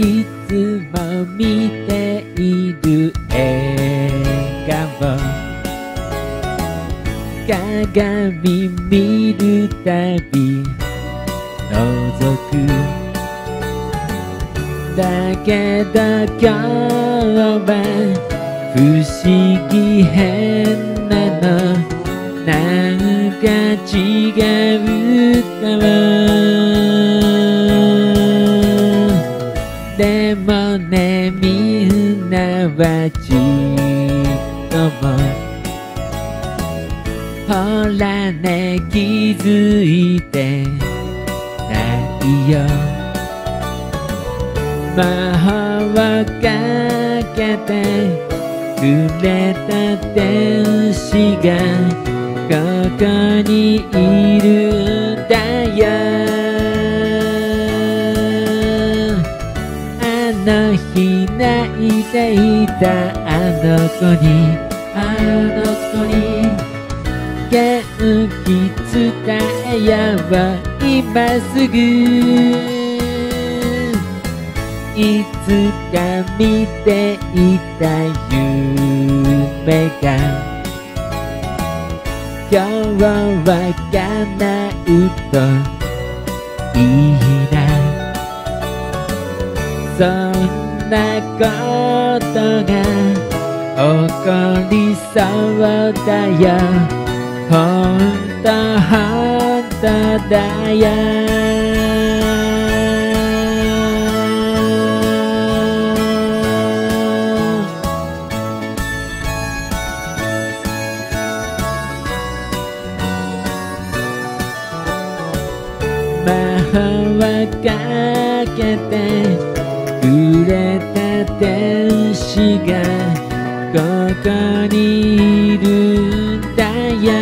いつも見ている笑顔鏡見るたび覗く。だけど今日は不思議変なの。なんか違うかも。みんなはちっともほらね気づいてないよ。魔法をかけてくれた天使がここにいるんだ。ていたあの子にあの子に元気伝えよう今すぐ。いつか見ていた夢が。今日は叶うといいな。そんなことが起こりそうだよほんとほんとだよ魔法かけてくれた天使がここにいるんだよ。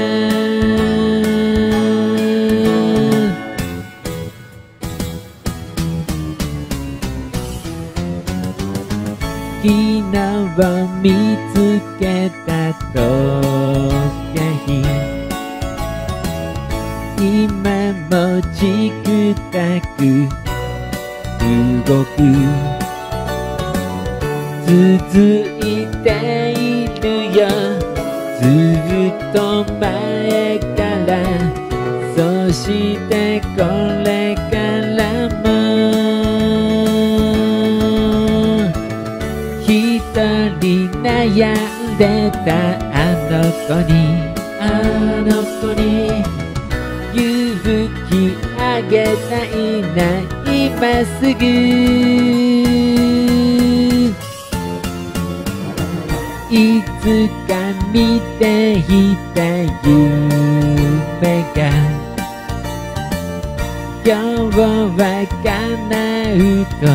昨日見つけた時計今もチクタク動く。続いているよ。ずっと前からそしてこれからも。一人悩んでたあの子にあの子に勇気あげたいな今すぐ。いつか見ていた夢が今日は叶うと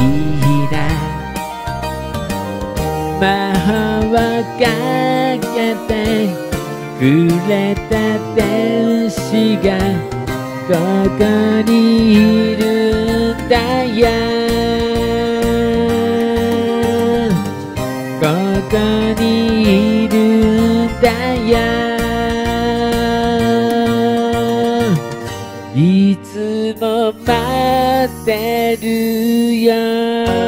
いいな。魔法をかけてくれた天使がここにいるんだよ。いつも待ってるよ。